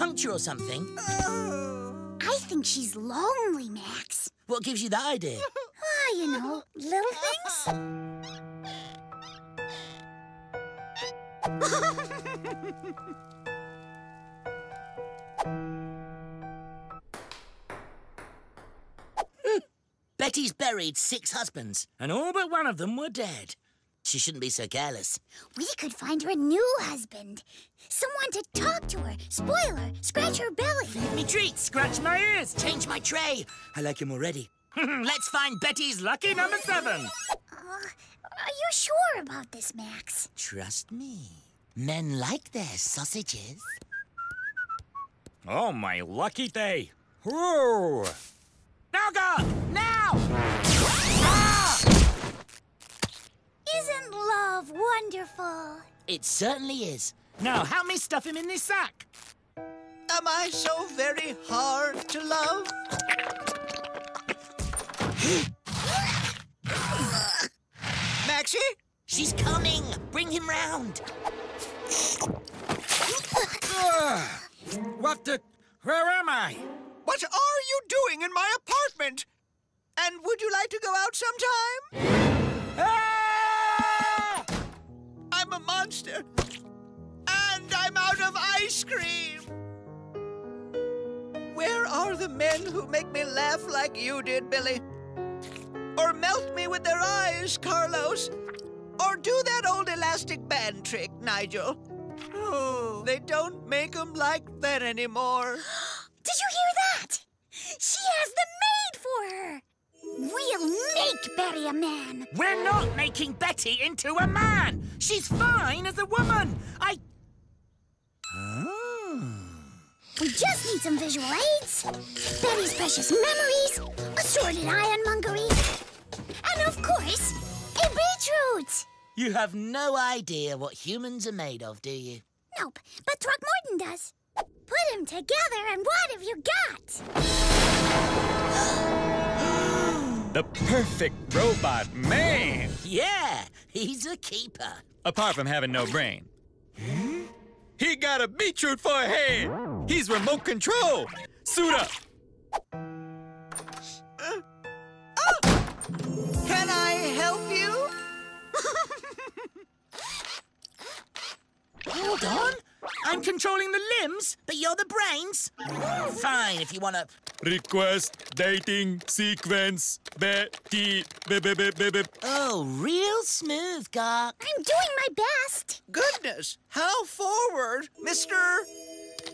puncture or something? I think she's lonely, Max. What gives you that idea? Ah, you know, little things. Betty's buried six husbands, and all but one of them were dead. She shouldn't be so careless. We could find her a new husband. Someone to talk to her, spoil her, scratch her belly. Me treat, scratch my ears, change my tray. I like him already. Let's find Betty's lucky number seven. Uh, are you sure about this, Max? Trust me. Men like their sausages. Oh, my lucky day. Whoa! Now go! Now! Isn't wonderful? It certainly is. Now, help me stuff him in this sack. Am I so very hard to love? Maxie? She's coming. Bring him round. What the... Where am I? What are you doing in my apartment? And would you like to go out sometime? Ah! Men who make me laugh like you did, Billy? Or melt me with their eyes, Carlos? Or do that old elastic band trick, Nigel? Oh, they don't make 'em like that anymore. Did you hear that? She has the maid for her. We'll make Betty a man. We're not making Betty into a man. She's fine as a woman. I. Oh. We just need some visual aids, Betty's precious memories, assorted ironmongery, and of course, a beetroot. You have no idea what humans are made of, do you? Nope, but Throckmorton does. Put them together, and what have you got? The perfect robot man! Yeah, he's a keeper. Apart from having no brain. He got a beetroot for a head! He's remote control! Suit up! Can I help you? Hold on. I'm controlling the limbs, but you're the brains. Fine, if you want to. Request dating sequence Betty be, be, be, be, be. Oh, real smooth, Gark. I'm doing my best. Goodness, how forward, Mr.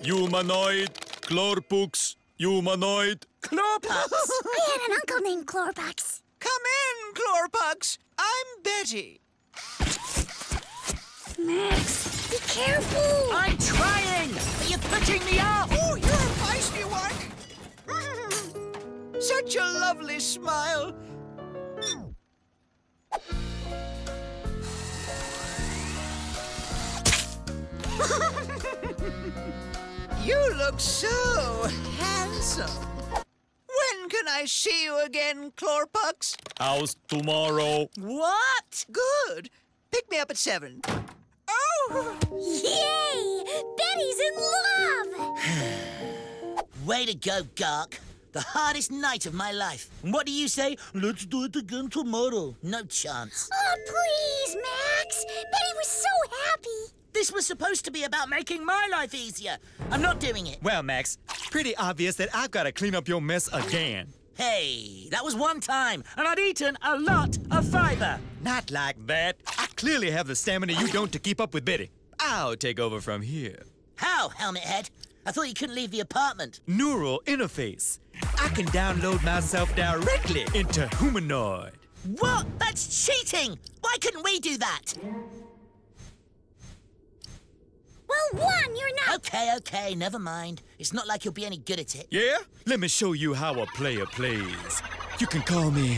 Humanoid, Chlorpux, humanoid. Clawpups. I had an uncle named Chlorpax. Come in, Chlorpux. I'm Betty. Max, be careful. I'm trying, but you're putting me off. Oh, you're a feisty one. Such a lovely smile. you look so handsome. When can I see you again, Chlorpux? How's tomorrow? What? Good. Pick me up at seven. Oh! Yay! Betty's in love. Way to go, Gark. The hardest night of my life. And what do you say? Let's do it again tomorrow. No chance. Oh, please, Max. Betty was so happy. This was supposed to be about making my life easier. I'm not doing it. Well, Max, pretty obvious that I've got to clean up your mess again. Hey, that was one time, and I'd eaten a lot of fiber. Not like that. I clearly have the stamina you don't to keep up with Betty. I'll take over from here. How, Helmet Head? I thought you couldn't leave the apartment. Neural interface. I can download myself directly into humanoid. What? That's cheating! Why couldn't we do that? Well, one, you're not. Okay, okay, never mind. It's not like you'll be any good at it. Yeah? Let me show you how a player plays. You can call me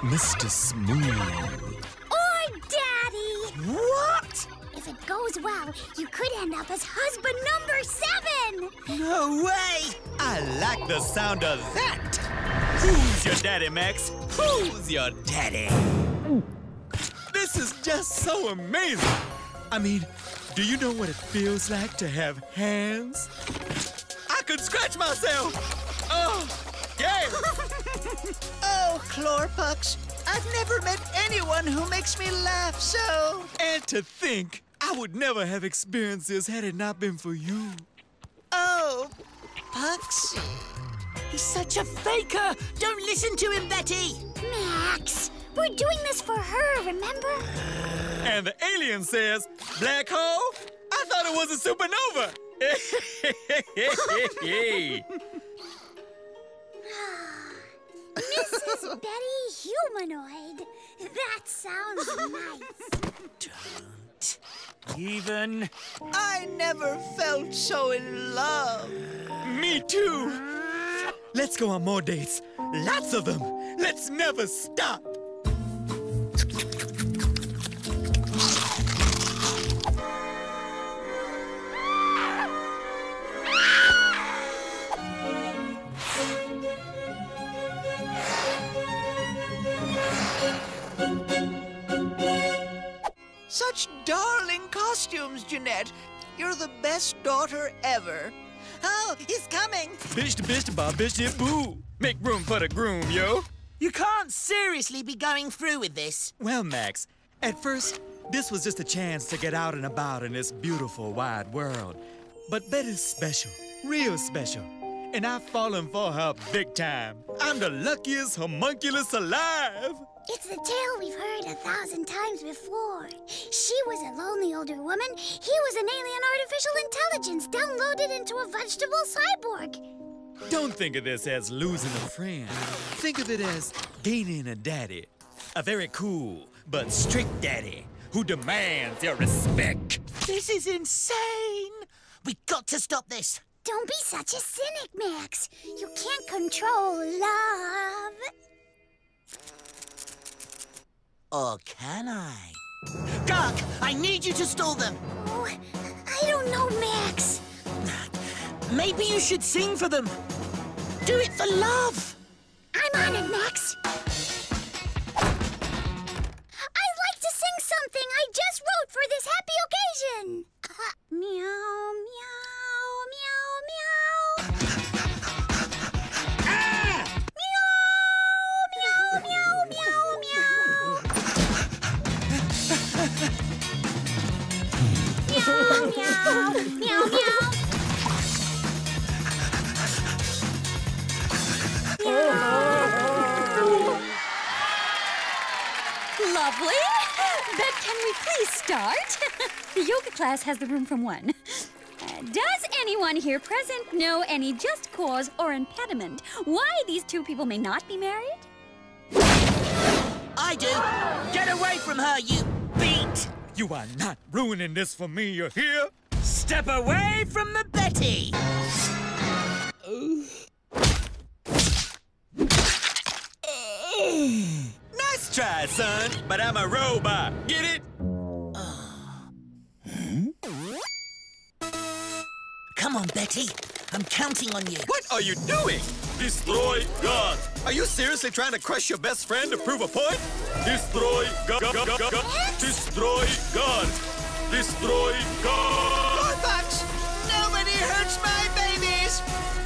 Mr. Smooth. Or Daddy. What? If it goes well, you could end up as husband number seven. No way! I like the sound of that. Who's your daddy, Max? Who's your daddy? This is just so amazing. I mean, do you know what it feels like to have hands? I could scratch myself. Oh, yeah. Oh, Chlorpux, I've never met anyone who makes me laugh so. And to think, I would never have experienced this had it not been for you. Oh, Puxy. He's such a faker. Don't listen to him, Betty. Max, we're doing this for her, remember? Uh, And the alien says, Black hole? I thought it was a supernova. Mrs. Betty Humanoid. That sounds nice. Don't Even. I never felt so in love. Me too. Let's go on more dates. Lots of them. Let's never stop. Jeanette. You're the best daughter ever. Oh, he's coming. Bish to bish to bob bish to boo. Make room for the groom, yo. You can't seriously be going through with this. Well, Max, at first, this was just a chance to get out and about in this beautiful wide world. But Betty's special, real special. And I've fallen for her big time. I'm the luckiest homunculus alive. It's the tale we've heard a thousand times before. She was a lonely older woman. He was an alien artificial intelligence downloaded into a vegetable cyborg. Don't think of this as losing a friend. Think of it as gaining a daddy. A very cool but strict daddy who demands your respect. This is insane. We got to stop this. Don't be such a cynic, Max. You can't control love. Or can I? Gark, I need you to stall them. Oh, I don't know, Max. Maybe you should sing for them. Do it for love. I'm on it, Max. Meow. meow, meow. Lovely. But can we please start? the yoga class has the room from one. Uh, does anyone here present know any just cause or impediment why these two people may not be married? I do. Get away from her, you. You are not ruining this for me, you hear? Step away from the Betty. Nice try, son, but I'm a robot. Counting on you. What are you doing? Destroy God. Are you seriously trying to crush your best friend to prove a point? Destroy God. God, God, God. Destroy God. Destroy God. Chlorpux, nobody hurts my babies.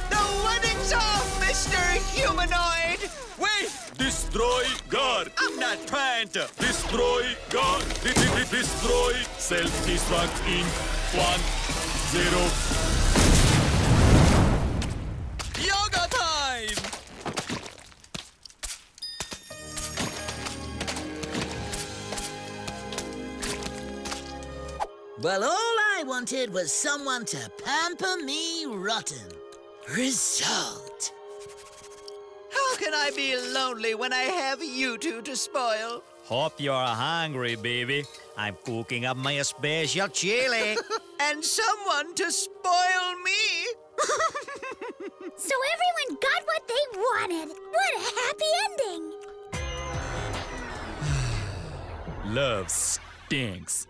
The wedding's off, Mr. Humanoid. Wait! Destroy God. I'm not trying to destroy God. De- de- de- destroy self-destruct in one, zero. Well, all I wanted was someone to pamper me rotten. Result. How can I be lonely when I have you two to spoil? Hope you're hungry, baby. I'm cooking up my special chili. And someone to spoil me? So everyone got what they wanted. What a happy ending. Love stinks.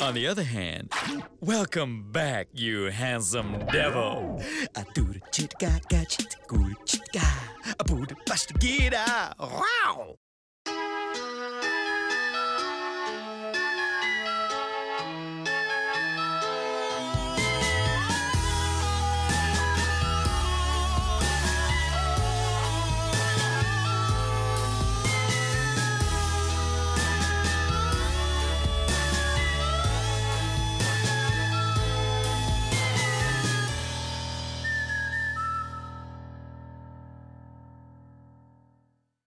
On the other hand, welcome back, you handsome devil. I do the chit ga ga chit go chit ga. I put the bust get out. Wow.